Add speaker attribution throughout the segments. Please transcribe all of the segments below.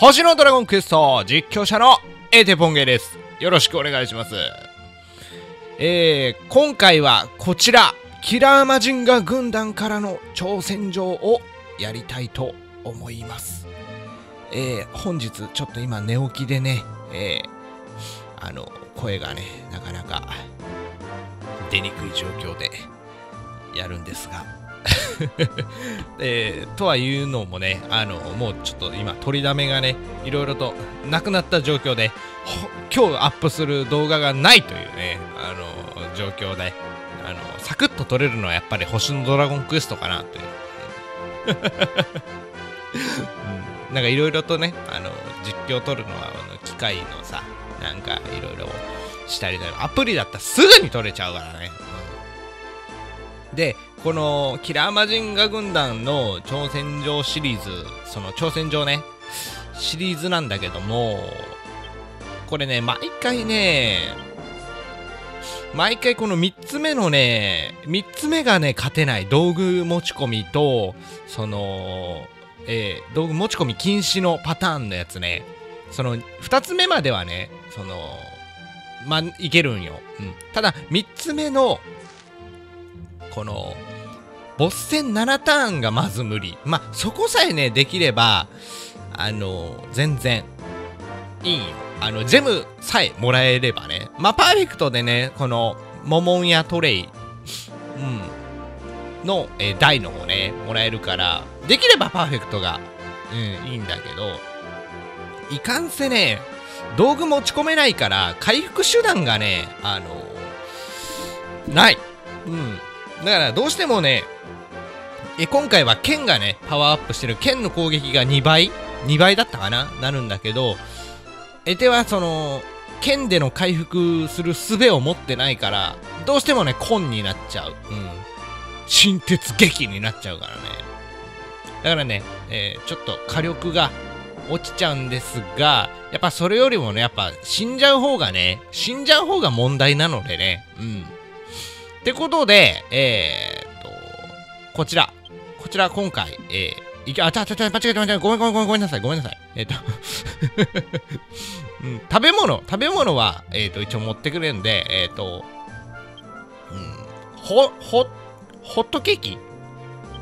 Speaker 1: 星のドラゴンクエスト実況者のエテポンゲです。よろしくお願いします。えー、今回はこちら、キラーマジンガ軍団からの挑戦状をやりたいと思います。えー、本日ちょっと今寝起きでね、えー、あの、声がね、なかなか出にくい状況でやるんですが、えーとはいうのもね、あのもうちょっと今、取りだめがね、いろいろとなくなった状況で、今日アップする動画がないというね、あの状況で、あのサクッと撮れるのはやっぱり星のドラゴンクエストかなという。うん、なんかいろいろとね、あの実況撮るのはあの機械のさ、なんかいろいろしたりだよアプリだったらすぐに撮れちゃうからね。うんで、このキラーマジンガ軍団の挑戦状シリーズ、その挑戦状ね、シリーズなんだけども、これね、毎回ね、毎回この3つ目のね、3つ目がね、勝てない道具持ち込みと、その、えー道具持ち込み禁止のパターンのやつね、その2つ目まではね、その、まあ、いけるんよ。うん。ただ、3つ目の、この、ボス戦7ターンがまず無理。まあ、そこさえね、できれば、あの、全然、いいよ。あの、ジェムさえもらえればね。まあ、パーフェクトでね、この、モモンやトレイ、うん、の、えー台の方ね、もらえるから、できればパーフェクトが、うん、いいんだけど、いかんせね、道具持ち込めないから、回復手段がね、あの、ない。うん。だから、どうしてもね、え今回は剣がね、パワーアップしてる剣の攻撃が2倍 ?2 倍だったかななるんだけど、エテはその、剣での回復する術を持ってないから、どうしてもね、根になっちゃう。うん。新鉄撃になっちゃうからね。だからね、えーちょっと火力が落ちちゃうんですが、やっぱそれよりもね、やっぱ死んじゃう方がね、死んじゃう方が問題なのでね、うん。ってことで、えー、っと、こちら、こちら今回、えー、いけ、あ、ちゃちゃちゃ、間違えた間違えた、ごめんごめんごめんごめんなさい、ごめんなさい。えー、っと、うん、食べ物、食べ物は、えー、っと、一応持ってくれるんで、えー、っと、うん、ほ、ほ、ホットケーキ？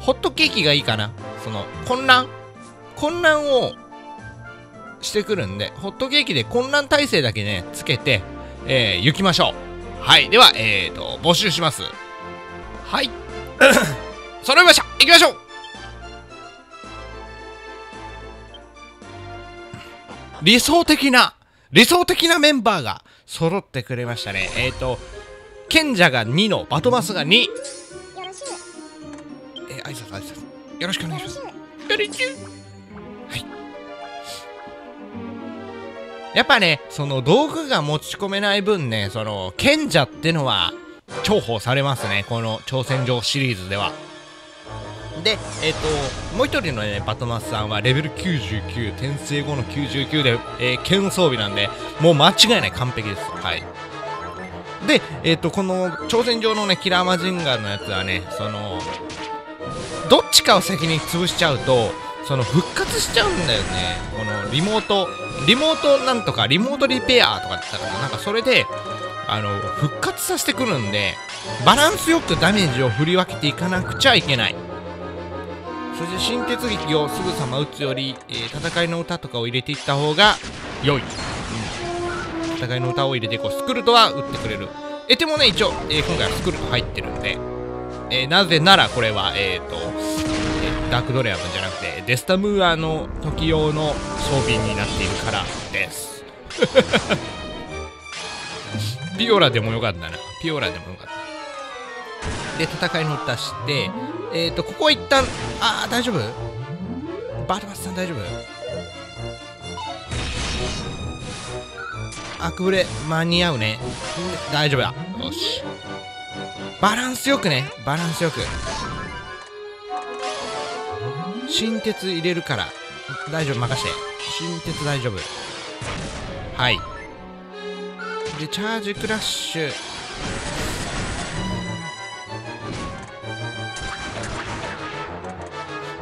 Speaker 1: ホットケーキがいいかな？その、混乱？混乱をしてくるんで、ホットケーキで混乱耐性だけね、つけて、えー、行きましょう。はい。では、えーと、募集します。はい。揃いました行きましょう理想的な、理想的なメンバーが揃ってくれましたね。えーと、賢者が2の、バトマスが2。
Speaker 2: よろしゅう
Speaker 1: えー、挨拶挨拶。よろしくお願いします。
Speaker 2: よろしゅ
Speaker 1: やっぱね、その道具が持ち込めない分ね、その賢者ってのは重宝されますね、この挑戦状シリーズでは。で、えっ、と、もう一人のね、バトマスさんはレベル99、転生後の99で、えー剣装備なんで、もう間違いない完璧です。はい。で、えっ、と、この挑戦状のね、キラーマジンガーのやつはね、その、どっちかを先に潰しちゃうとその復活しちゃうんだよね。このリモートリモートなんとかリモートリペアとかって言ったらな。んかそれであの復活させてくるんでバランスよくダメージを振り分けていかなくちゃいけない。そして新鉄撃をすぐさま撃つより、えー戦いの歌とかを入れていった方が良い、うん、戦いの歌を入れていこうスクルトは撃ってくれる。えてもね一応、えー今回はスクルト入ってるんで。えーなぜならこれは、えーとダークドレアムじゃなくてデスタムーアの時用の装備になっているからです。ピオラでもよかったな。ピオラでもよかった。で戦いの歌してえっ、ー、とここ一旦あー大丈夫？バルバスさん大丈夫？アクブレ間に合うね。ん大丈夫だ。よし。バランスよくね。バランスよく。新鉄入れるから。大丈夫任して。新鉄大丈夫。はい。でチャージクラッシュ。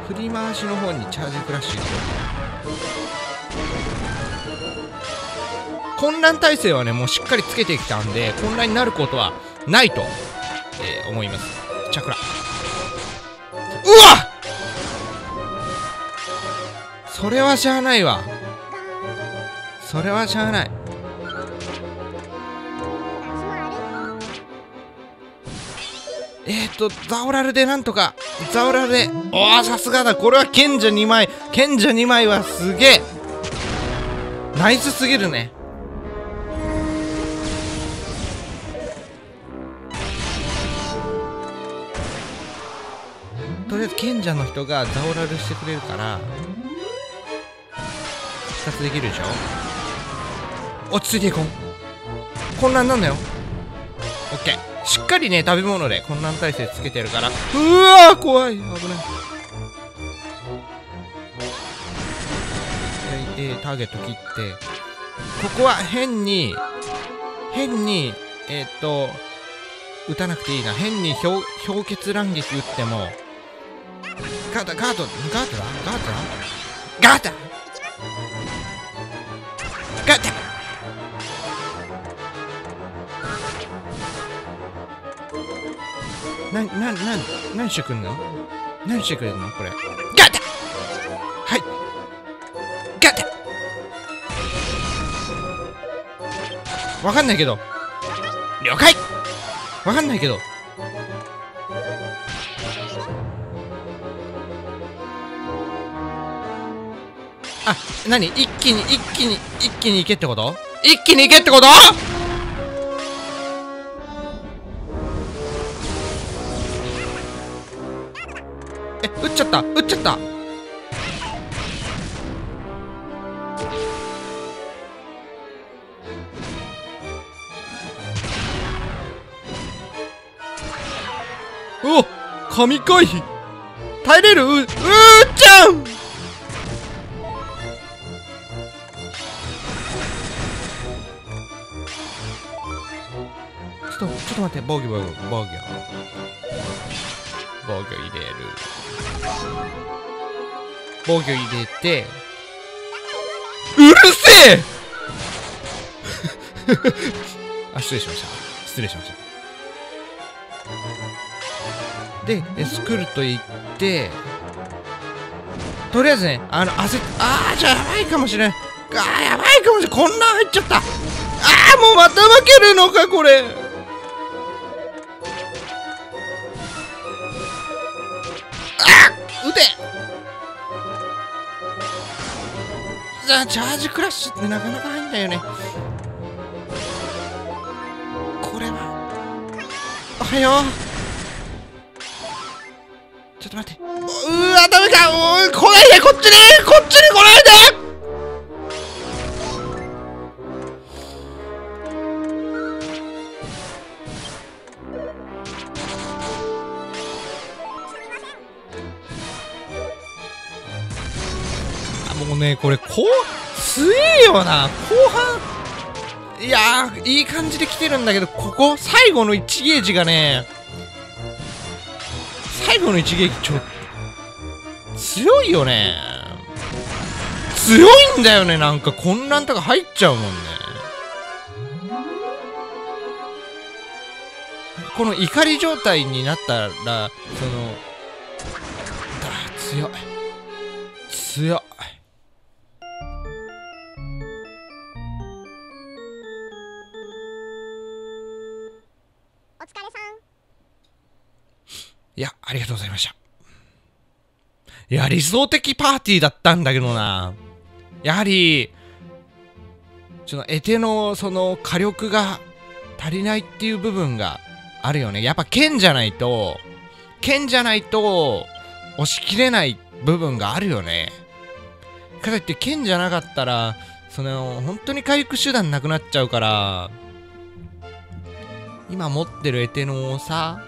Speaker 1: 振り回しの方にチャージクラッシュ。混乱体制はねもうしっかりつけてきたんで混乱になることはないと、えー、思います。チャクラ。うわっそれはしゃあないわ。それはしゃあない。えっ、とザオラルでなんとか。ザオラルで。おおさすがだ。これは賢者2枚。賢者2枚はすげえ。ナイスすぎるね。とりあえず賢者の人がザオラルしてくれるから。活できるでしょ？落ち着いていこう。混乱なんだよ。オッケー。しっかりね食べ物で混乱体制つけてるから。うわー怖い。危ない。でターゲット切って。ここは変に変にえっ、と打たなくていいな。変に氷氷結乱撃打っても。ガードガードガードだ？ガードだ？ガードガードな、な、な、何してくんの？何してくれるの？これ。ガタ。はい。ガタ。わかんないけど。了解。わかんないけど。あ、なに一気に、一気に、一気に行けってこと？一気に行けってこと？え、撃っちゃった。撃っちゃった。お神回避。耐えれる？ううーちゃん！っと待って防御防御防御防御入れる。防御入れて。うるせえ！あ失礼しました。失礼しました。でスクルト行ってとりあえずねあの焦ってああじゃあやばいかもしれん。ああやばいかもしれん。こんな入っちゃった。ああもうまた負けるのかこれ。チャージクラッシュってなかなかないんだよね。これは。おはよう。ちょっと待って。うわダメかおい来ないで。こっちにこっちに来ないで。もうねこれこう強いよな。後半いやいい感じで来てるんだけどここ最後の1ゲージがね最後の1ゲージちょ強いよね。強いんだよねなんか混乱とか入っちゃうもんね。この怒り状態になったらその強い。強い。いや、ありがとうございました。いや、理想的パーティーだったんだけどな。やはり、その、エテの、その、火力が足りないっていう部分があるよね。やっぱ剣じゃないと、剣じゃないと、押し切れない部分があるよね。かといって剣じゃなかったら、その、本当に回復手段なくなっちゃうから、今持ってるエテノをさ、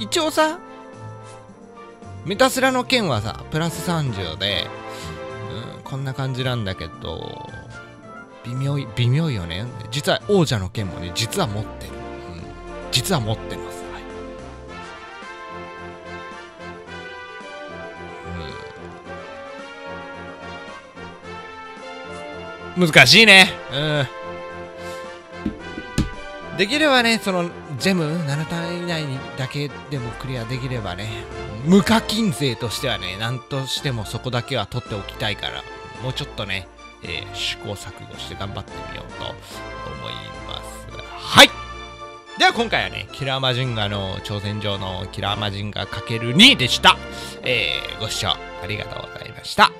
Speaker 1: 一応さメタスラの剣はさプラス30で、うん、こんな感じなんだけど微妙微妙よね。実は王者の剣もね実は持ってる、うん、実は持ってます、はい。うん、難しいね。うん。できればね、そのジェム7ターン以内にだけでもクリアできればね、無課金税としてはね、なんとしてもそこだけは取っておきたいから、もうちょっとね、えー、試行錯誤して頑張ってみようと思います。はいでは今回はね、キラーマジンガの挑戦状のキラーマジンガ ×2 でした。えー、ご視聴ありがとうございました。